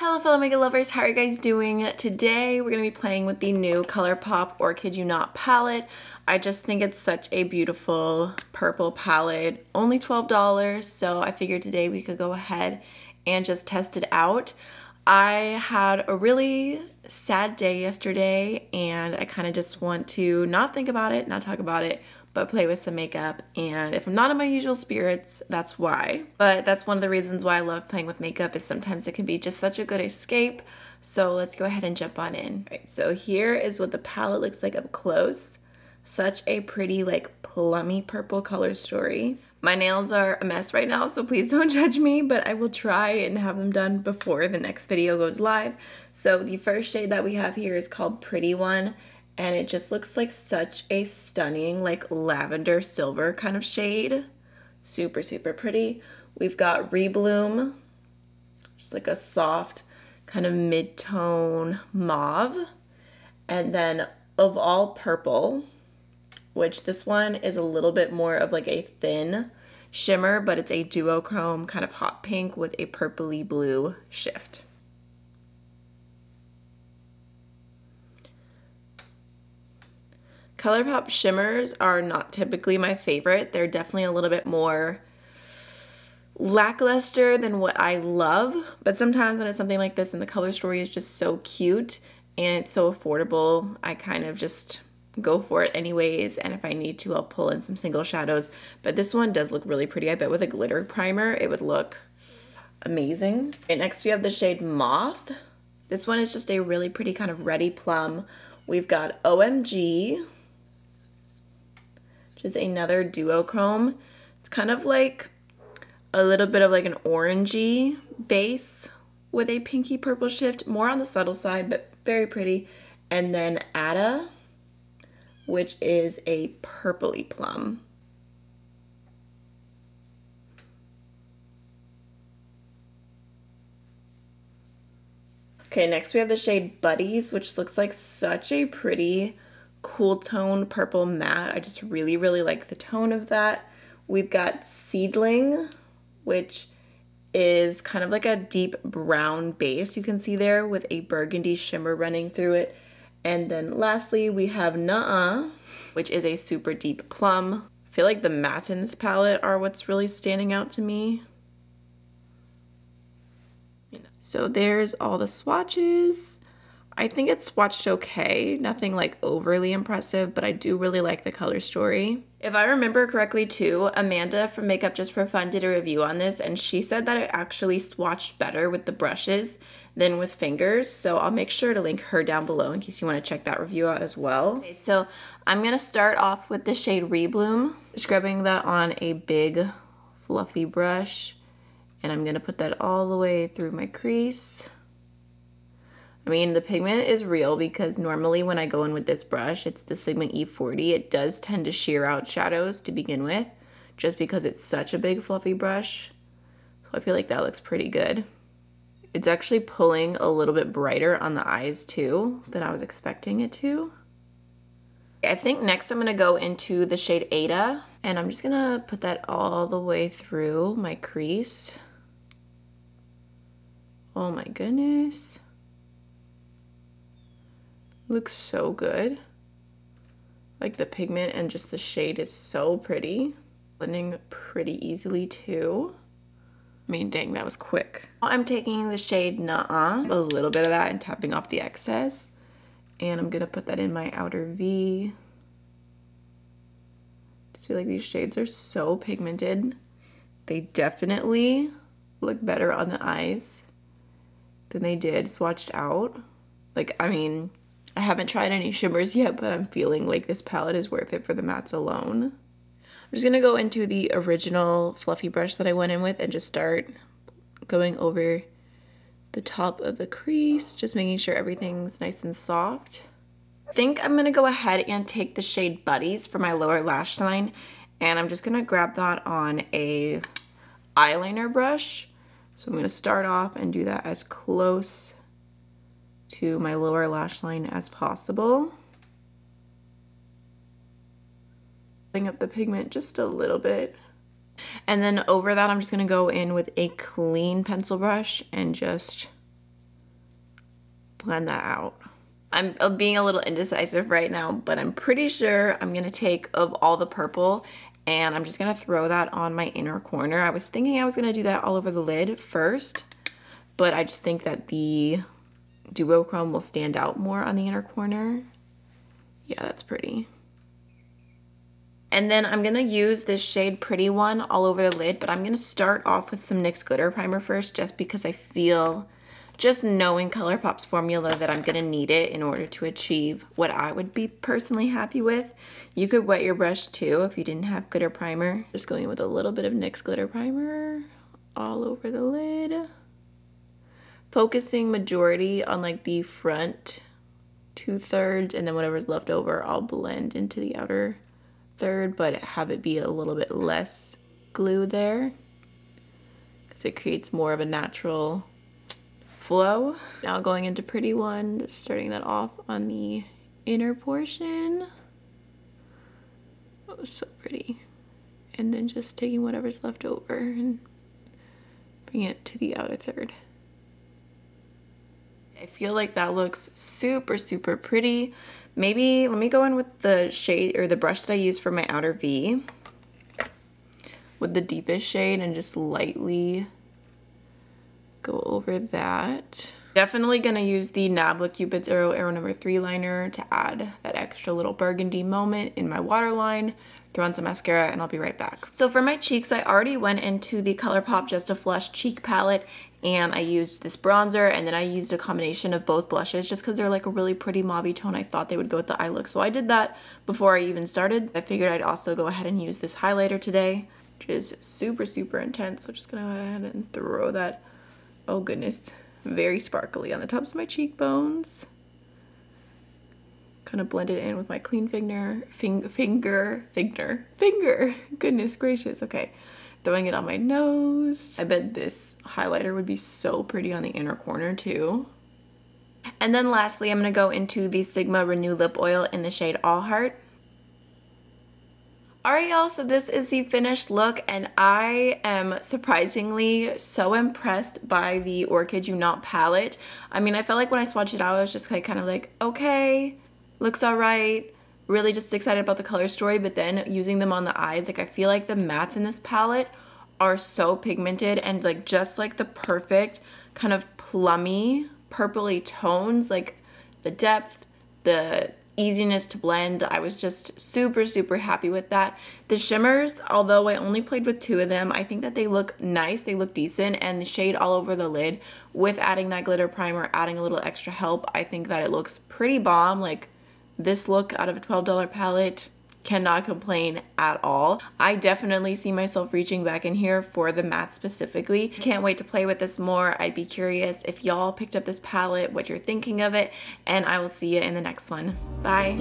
Hello fellow makeup lovers, how are you guys doing? Today we're going to be playing with the new ColourPop Orchid You Not palette. I just think it's such a beautiful purple palette, only $12, so I figured today we could go ahead and just test it out. I had a really sad day yesterday and I kind of just want to not think about it, not talk about it, but play with some makeup. And if I'm not in my usual spirits, that's why. But that's one of the reasons why I love playing with makeup is sometimes it can be just such a good escape. So let's go ahead and jump on in. All right, so here is what the palette looks like up close. Such a pretty like plummy purple color story. My nails are a mess right now, so please don't judge me, but I will try and have them done before the next video goes live. So the first shade that we have here is called Pretty One, and it just looks like such a stunning like lavender silver kind of shade. Super, super pretty. We've got Rebloom, just like a soft kind of mid-tone mauve. And then of all purple, which this one is a little bit more of like a thin shimmer, but it's a duochrome kind of hot pink with a purpley blue shift. ColourPop shimmers are not typically my favorite. They're definitely a little bit more lackluster than what I love, but sometimes when it's something like this and the color story is just so cute and it's so affordable, I kind of just go for it anyways, and if I need to, I'll pull in some single shadows, but this one does look really pretty. I bet with a glitter primer, it would look amazing. And next we have the shade Moth. This one is just a really pretty kind of ready plum. We've got OMG, which is another duochrome. It's kind of like a little bit of like an orangey base with a pinky purple shift, more on the subtle side, but very pretty. And then Ada, which is a purpley plum. Okay, next we have the shade Buddies, which looks like such a pretty cool tone purple matte. I just really, really like the tone of that. We've got Seedling, which is kind of like a deep brown base you can see there with a burgundy shimmer running through it. And then lastly, we have Nuh-Uh, which is a super deep plum. I feel like the mattes in this palette are what's really standing out to me. So there's all the swatches. I think it's swatched okay, nothing like overly impressive, but I do really like the color story. If I remember correctly too, Amanda from Makeup Just for Fun did a review on this and she said that it actually swatched better with the brushes than with fingers. So I'll make sure to link her down below in case you want to check that review out as well. Okay, so I'm to start off with the shade Rebloom, scrubbing that on a big fluffy brush. And I'm to put that all the way through my crease. I mean, the pigment is real because normally when I go in with this brush, it's the Sigma E40. It does tend to sheer out shadows to begin with, just because it's such a big fluffy brush. So I feel like that looks pretty good. It's actually pulling a little bit brighter on the eyes too than I was expecting it to. I think next I'm to go into the shade Ada and I'm just to put that all the way through my crease. Oh my goodness. Looks so good. Like the pigment and just the shade is so pretty. Blending pretty easily too. I mean, dang, that was quick. I'm taking the shade Nuh-Uh, a little bit of that and tapping off the excess. And I'm gonna put that in my outer V. Just feel like these shades are so pigmented. They definitely look better on the eyes than they did swatched out. Like, I mean, I haven't tried any shimmers yet, but I'm feeling like this palette is worth it for the mattes alone. I'm just gonna go into the original fluffy brush that I went in with and just start going over the top of the crease, just making sure everything's nice and soft. I think I'm gonna go ahead and take the shade Buddies for my lower lash line and I'm just gonna grab that on a eyeliner brush. So I'm gonna start off and do that as close to my lower lash line as possible. Bring up the pigment just a little bit. And then over that, I'm just gonna go in with a clean pencil brush and just blend that out. I'm being a little indecisive right now, but I'm pretty sure I'm gonna take of all the purple and I'm just gonna throw that on my inner corner. I was thinking I was gonna do that all over the lid first, but I just think that the duochrome will stand out more on the inner corner. Yeah, that's pretty. And then I'm going to use this shade Pretty One all over the lid, but I'm going to start off with some NYX Glitter Primer first just because I feel, just knowing ColourPop's formula, that I'm going to need it in order to achieve what I would be personally happy with. You could wet your brush too if you didn't have glitter primer. Just going with a little bit of NYX Glitter Primer all over the lid. Focusing majority on like the front two thirds and then whatever's left over I'll blend into the outer third, but have it be a little bit less glue there because it creates more of a natural flow. Now going into Pretty One, starting that off on the inner portion. Oh, so pretty. And then just taking whatever's left over and bring it to the outer third. I feel like that looks super, super pretty. Maybe, let me go in with the shade, or the brush that I use for my outer V. With the deepest shade and just lightly go over that. Definitely gonna use the Nabla Cupid's Arrow Arrow number three liner to add that extra little burgundy moment in my waterline throw on some mascara and I'll be right back. So for my cheeks, I already went into the ColourPop Just a Flush cheek palette and I used this bronzer and then I used a combination of both blushes just because they're like a really pretty mauve tone. I thought they would go with the eye look. So I did that before I even started. I figured I'd also go ahead and use this highlighter today, which is super, super intense. So I'm just gonna go ahead and throw that, oh goodness, very sparkly on the tops of my cheekbones kind of blend it in with my clean finger, fing finger, finger, finger, goodness gracious, okay. Throwing it on my nose. I bet this highlighter would be so pretty on the inner corner too. And then lastly, I'm gonna go into the Sigma Renew Lip Oil in the shade All Heart. Alright y'all, so this is the finished look and I am surprisingly so impressed by the Orchid You Not palette. I mean, I felt like when I swatched it out, I was just like, kind of like, okay, looks alright. Really just excited about the color story, but then using them on the eyes, like I feel like the mattes in this palette are so pigmented and like just like the perfect kind of plummy purpley tones, like the depth, the easiness to blend. I was just super, super happy with that. The shimmers, although I only played with two of them, I think that they look nice, they look decent, and the shade all over the lid with adding that glitter primer, adding a little extra help, I think that it looks pretty bomb. Like this look out of a $12 palette cannot complain at all. I definitely see myself reaching back in here for the matte specifically. Can't wait to play with this more. I'd be curious if y'all picked up this palette, what you're thinking of it, and I will see you in the next one. Bye.